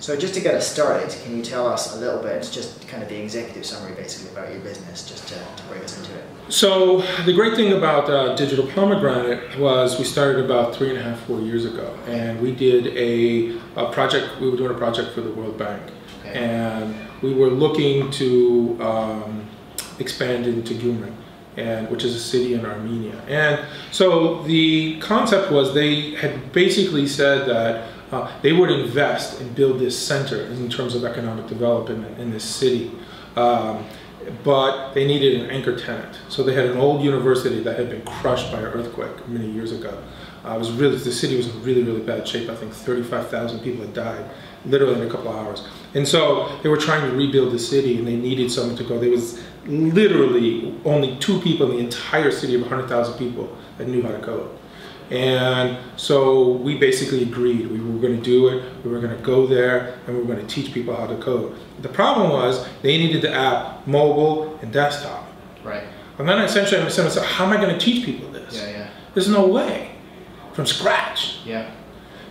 So just to get us started, can you tell us a little bit, just kind of the executive summary basically about your business, just to, to bring us into it? So the great thing about uh, Digital Pomegranate was we started about three and a half, four years ago, and we did a, a project. We were doing a project for the World Bank, okay. and we were looking to um, expand into Gyumri and which is a city in Armenia. And so the concept was they had basically said that uh, they would invest and build this center in terms of economic development in this city. Um, but they needed an anchor tenant. So they had an old university that had been crushed by an earthquake many years ago. Uh, was really, the city was in really, really bad shape. I think 35,000 people had died literally in a couple of hours. And so they were trying to rebuild the city and they needed someone to go. There was literally only two people in the entire city of 100,000 people that knew how to code. And so we basically agreed we were going to do it, we were going to go there, and we were going to teach people how to code. The problem was they needed the app mobile and desktop. Right. And then essentially I said, how am I going to teach people this? Yeah, yeah. There's no way. From scratch. Yeah.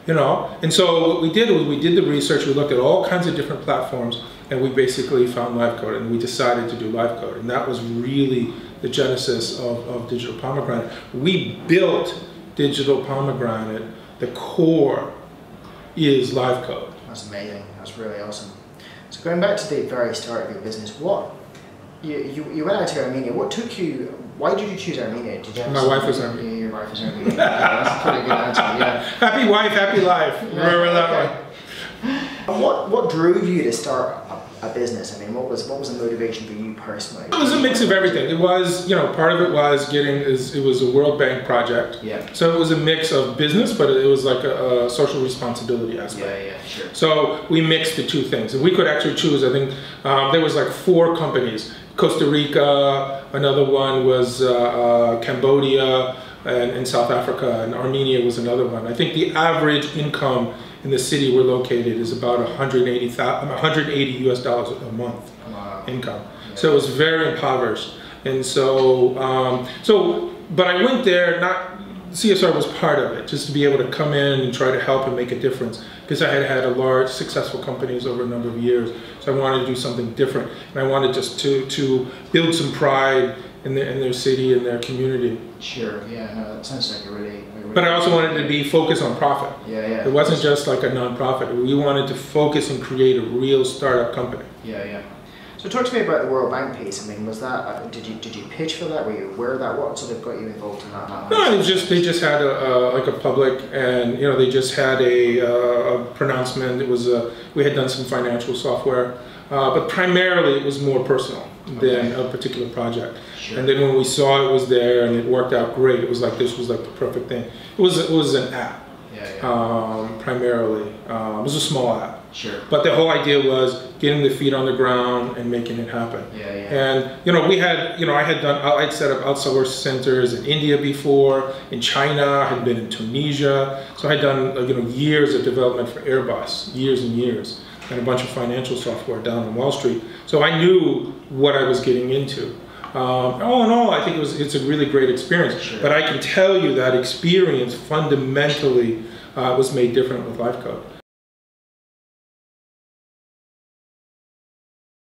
You know, and so what we did was we did the research, we looked at all kinds of different platforms, and we basically found LiveCode, and we decided to do LiveCode. And that was really the genesis of, of Digital Pomegranate. We built Digital Pomegranate, the core is LiveCode. That's amazing. That's really awesome. So going back to the very start of your business, what you, you, you went out to Armenia. What took you? Why did you choose Armenia? Did you My wife was Armenian. Your wife was Armenian. yeah, that's a pretty good answer. Yeah. Happy wife, happy life. Remember that one. What what drove you to start a business? I mean, what was what was the motivation for you personally? It was a mix of everything. It was, you know, part of it was getting is it was a World Bank project. Yeah. So it was a mix of business, but it was like a, a social responsibility aspect. Yeah, yeah, sure. So we mixed the two things, and we could actually choose. I think um, there was like four companies: Costa Rica, another one was uh, uh, Cambodia, and, and South Africa, and Armenia was another one. I think the average income in the city we're located is about 180, 180 US dollars a month wow. income. Yeah. So it was very impoverished. And so, um, so, but I went there, not, CSR was part of it, just to be able to come in and try to help and make a difference. Because I had had a large, successful companies over a number of years. So I wanted to do something different. And I wanted just to, to build some pride in their, in their city and their community. Sure, yeah, no, that sounds like a really, a really But I also wanted to be focused on profit. Yeah, yeah. It wasn't just like a nonprofit. We wanted to focus and create a real startup company. Yeah, yeah. So talk to me about the World Bank piece. I mean, was that uh, did you did you pitch for that? Were you aware of that? What sort of got you involved in that? No, it was just they just had a, uh, like a public, and you know they just had a, uh, a pronouncement. It was a, we had done some financial software, uh, but primarily it was more personal than a particular project. Sure. And then when we saw it was there and it worked out great, it was like this was like the perfect thing. It was it was an app. Yeah, yeah. Um, primarily, um, it was a small app. Sure. But the whole idea was getting the feet on the ground and making it happen. Yeah, yeah. And you know, we had, you know, I had done, I'd set up outsource centers in India before, in China, I had been in Tunisia. So I had done, you know, years of development for Airbus, years and years and a bunch of financial software down on Wall Street. So I knew what I was getting into. Um, all in all, I think it was it's a really great experience. Sure. But I can tell you that experience fundamentally uh, was made different with LiveCode.